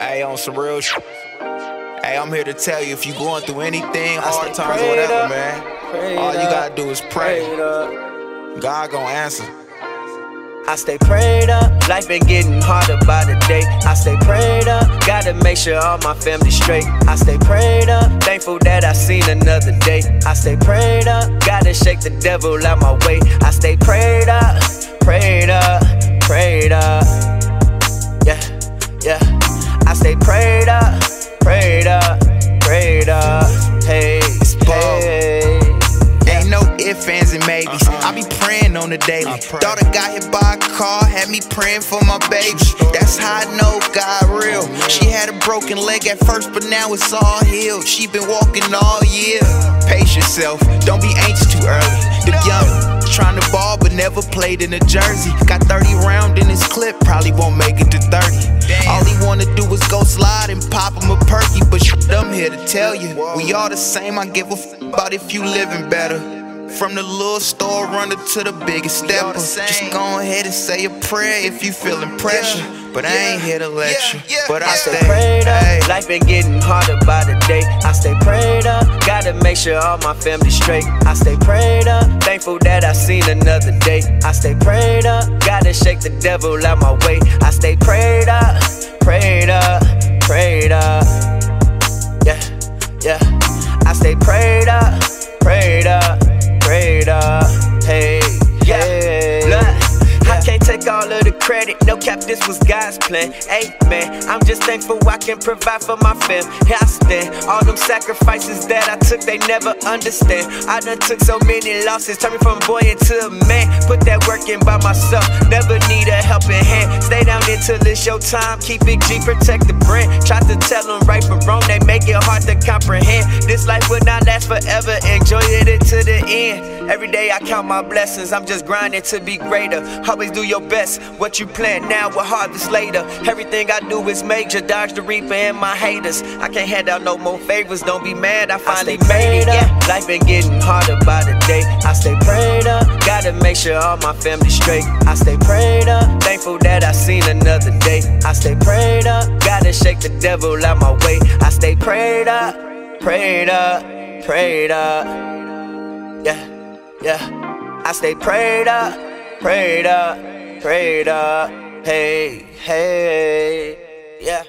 Hey, on some real shit. Hey, I'm here to tell you if you going through anything, hard times or whatever, up, man, all you gotta do is pray. God gonna answer. I stay prayed up, life been getting harder by the day. I stay prayed up, gotta make sure all my family straight. I stay prayed up, thankful that I seen another day. I stay prayed up, gotta shake the devil out my way. I stay prayed up, stay prayed up, prayed up, prayed up. Hey, hey. Ain't no ifs, ands, and maybes. I be praying on the daily. Daughter got hit by a car, had me praying for my baby. That's how I know God real. She had a broken leg at first, but now it's all healed. She been walking all year. Pace yourself, don't be anxious too early. The young trying to ball, but never played in a jersey. Got 30 round in his clip, probably won't make it to 30. All he wanna do is go slide and pop him a perky, but shit, I'm here to tell you, we all the same. I give a f about if you living better. From the little store runner to the biggest stepper. Just go ahead and say a prayer if you feeling pressure. But I ain't here to lecture. But I stay stay prayed up. Life been getting harder by the day. Sure all my family straight. I stay prayed up. Thankful that I seen another day. I stay prayed up. Gotta shake the devil out my way. I stay prayed up, prayed up, prayed up. Yeah, yeah. I stay prayed up, prayed up, prayed up. Hey, all of the credit. No cap, this was God's plan. Man, I'm just thankful I can provide for my fam. Here I stand. All them sacrifices that I took, they never understand. I done took so many losses, turned me from boy into a man. Put that work in by myself, never need a helping hand. Stay down until it's your time. Keep it G, protect the brand. Them right from wrong, they make it hard to comprehend. This life will not last forever, enjoy it until the end. Every day I count my blessings, I'm just grinding to be greater. Always do your best, what you plant now will harvest later. Everything I do is major, dodge the reaper and my haters. I can't hand out no more favors, don't be mad, I finally made it. Yeah, life been getting harder by the day. Gotta make sure all my family straight. I stay prayed up, thankful that I seen another day. I stay prayed up, gotta shake the devil out my way. I stay prayed up, prayed up, prayed up. Yeah, yeah. I stay prayed up, prayed up, prayed up. Hey, hey, yeah.